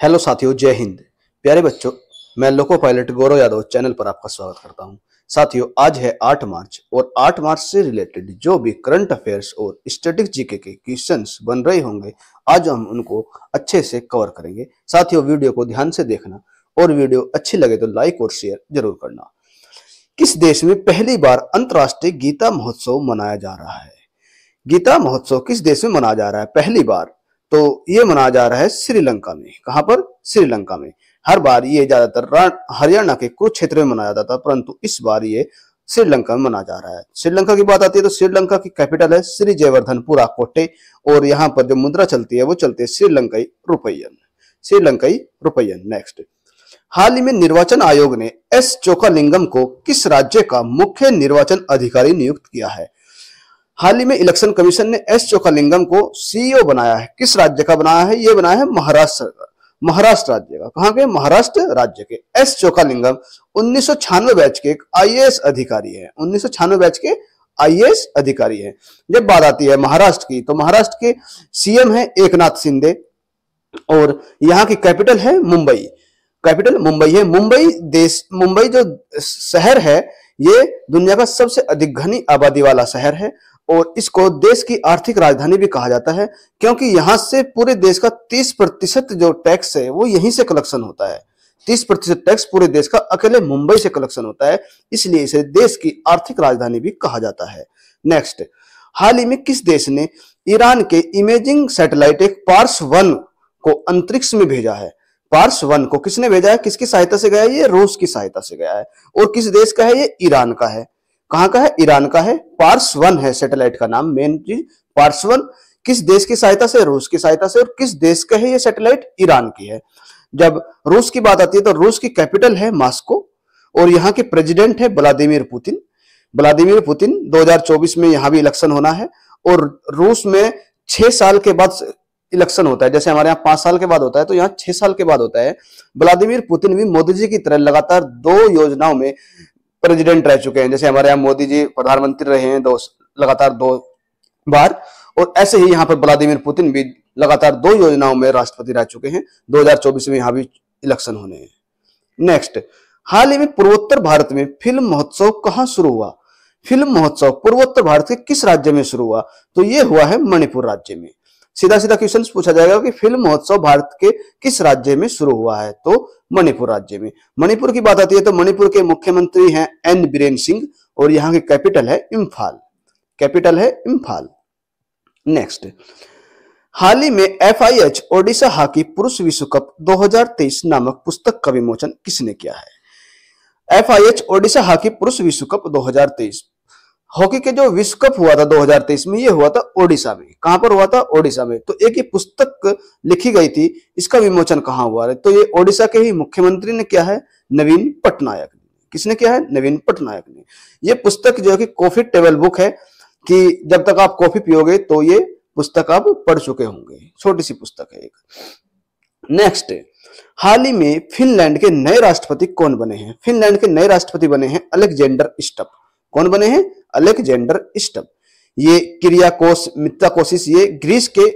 Hello साथियों, जय हिंद। प्यारे बच्चों, मैं loco pilot Gaurav Yadav channel पर आपका स्वागत करता हूँ। साथियों, आज है 8 मार्च और 8 मार्च से रिलेटेड जो भी करंट अफेयर्स और स्टैटिक जीके के क्वेश्चंस बन रहे होंगे, आज हम उनको अच्छे से कवर करेंगे। साथियों, वीडियो को ध्यान से देखना और वीडियो अच्छी लगे तो लाइक और शेयर ज़रूर करना। किस देश में पहली बार अंतर्राष्ट्रीय गीता महोत्सव मनाया जा रहा है? गीता महोत्सव किस देश में मनाया जा रहा है? पहली बार तो ये मनाया जा रहा है श्रीलंका में। कहाँ पर? श्रीलंका में। हर बार ये ज़्यादातर हरियाणा के कुछ क्षेत्र में मनाया जाता परंतु इस बार ये श्रीलंका में मनाया जा रहा है। श्रीलंका की बात आती है तो श्रीलंका की कैपिटल है श्री जयवर्धनपुरा कोटे, और यहाँ पर जो मुद्रा चलती है वो चलती है श्रीलंकाई रुपयन। श्रीलंकाई रुपयन नेक्स्ट हाल ही में निर्वाचन आयोग ने एस चोकालिंगम को किस राज्य का मुख्य निर्वाचन अधिकारी नियुक्त किया है? हाल ही में इलेक्शन कमीशन ने एस चोखालिंगम को सीईओ बनाया है। किस राज्य का बनाया है? ये बनाया है महाराष्ट्र महाराष्ट्र राज्य का। कहा के? महाराष्ट्र राज्य के। एस चोकालिंगम उन्नीस बैच के एक आईएएस अधिकारी है। उन्नीस बैच के आईएएस अधिकारी है। जब बात आती है महाराष्ट्र की तो महाराष्ट्र के सीएम है एकनाथ शिंदे और यहाँ की कैपिटल है मुंबई। कैपिटल मुंबई है। मुंबई देश, मुंबई जो शहर है, ये दुनिया का सबसे अधिक घनी आबादी वाला शहर है। और इसको देश की आर्थिक राजधानी भी कहा जाता है, क्योंकि यहाँ से पूरे देश का 30 प्रतिशत जो टैक्स है, वो यहीं से कलेक्शन होता है। 30 प्रतिशत टैक्स पूरे देश का अकेले मुंबई से कलेक्शन होता है, इसलिए इसे देश की आर्थिक राजधानी भी कहा जाता है। नेक्स्ट हाल ही में किस देश ने ईरान के इमेजिंग सैटेलाइट एक पार्स वन को अंतरिक्ष में भेजा है? पार्स वन को किसने भेजा है? किसकी सहायता से गया है? ये रूस की सहायता से गया है। और किस देश का है? ये ईरान का है। कहाँ का है? ईरान का है। पार्स वन है सैटेलाइट का नाम, मेन चीज़। पार्स वन, किस देश की सहायता से? रूस की सहायता से। और किस देश का है ये सैटेलाइट? ईरान की है। जब रूस की बात आती है तो रूस की कैपिटल है मास्को, और यहाँ के प्रेसिडेंट है व्लादिमीर पुतिन। व्लादिमीर पुतिन 2024 में यहाँ भी इलेक्शन होना है, और रूस में छह साल के बाद इलेक्शन होता है। जैसे हमारे यहाँ पाँच साल के बाद होता है तो यहाँ छह साल के बाद होता है। व्लादिमीर पुतिन भी मोदी जी की तरह लगातार दो योजनाओं में प्रेसिडेंट रह चुके हैं। जैसे हमारे यहाँ मोदी जी प्रधानमंत्री रहे हैं, दो लगातार दो बार, और ऐसे ही यहाँ पर व्लादिमीर पुतिन भी लगातार दो योजनाओं में राष्ट्रपति रह चुके हैं। 2024 में यहाँ भी इलेक्शन होने हैं। नेक्स्ट हाल ही में पूर्वोत्तर भारत में फ़िल्म महोत्सव कहाँ शुरू हुआ? फ़िल्म महोत्सव पूर्वोत्तर भारत के किस राज्य में शुरू हुआ? तो ये हुआ है मणिपुर राज्य में। सीधा सीधा क्वेश्चन पूछा जाएगा कि फ़िल्म महोत्सव भारत के किस राज्य में शुरू हुआ है? तो मणिपुर राज्य में। मणिपुर की बात आती है तो मणिपुर के मुख्यमंत्री हैं एन बीरेन सिंह और यहाँ के कैपिटल है इम्फाल। कैपिटल है इम्फाल। नेक्स्ट। हाल ही में F I H, Odisha hockey पुरुष विश्व कप 2023 नामक पुस्तक का विमोचन किसने किया है? F I H, Odisha hockey पुरुष विश्व कप 2023 हॉकी के जो विश्व कप हुआ था 2023 में, ये हुआ था ओडिशा में। कहाँ पर हुआ था? ओडिशा में। तो एक ही पुस्तक लिखी गई थी, इसका विमोचन कहाँ हुआ? है तो ये ओडिशा के ही मुख्यमंत्री ने क्या है नवीन पटनायक ने। किसने किया है? नवीन पटनायक ने। ये पुस्तक जो है कि कॉफ़ी टेबल बुक है कि जब तक आप कॉफ़ी पियोगे तो ये पुस्तक आप पढ़ चुके होंगे। छोटी सी पुस्तक है एक। नेक्स्ट, हाल ही में फिनलैंड के नए राष्ट्रपति कौन बने हैं? फिनलैंड के नए राष्ट्रपति बने हैं अलेक्जेंडर स्टप। कौन बने हैं? अलेक्जेंडर स्टप ये क्रियाकोश मित्राकोसिस ये ग्रीस के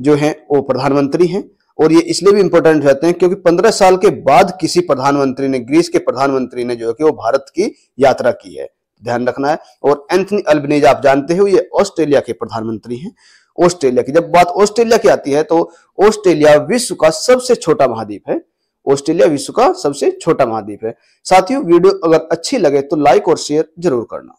जो हैं, वो प्रधानमंत्री हैं। और ये इसलिए भी इंपॉर्टेंट रहते हैं क्योंकि पंद्रह साल के बाद किसी प्रधानमंत्री ने, ग्रीस के प्रधानमंत्री ने जो है कि वो भारत की यात्रा की है। ध्यान रखना है। और एंथनी अल्बनीज, आप जानते हो, ये ऑस्ट्रेलिया के प्रधानमंत्री हैं। ऑस्ट्रेलिया की, जब बात ऑस्ट्रेलिया की आती है तो ऑस्ट्रेलिया विश्व का सबसे छोटा महाद्वीप है। ऑस्ट्रेलिया विश्व का सबसे छोटा महाद्वीप है। साथियों, वीडियो अगर अच्छी लगे तो लाइक और शेयर ज़रूर करना।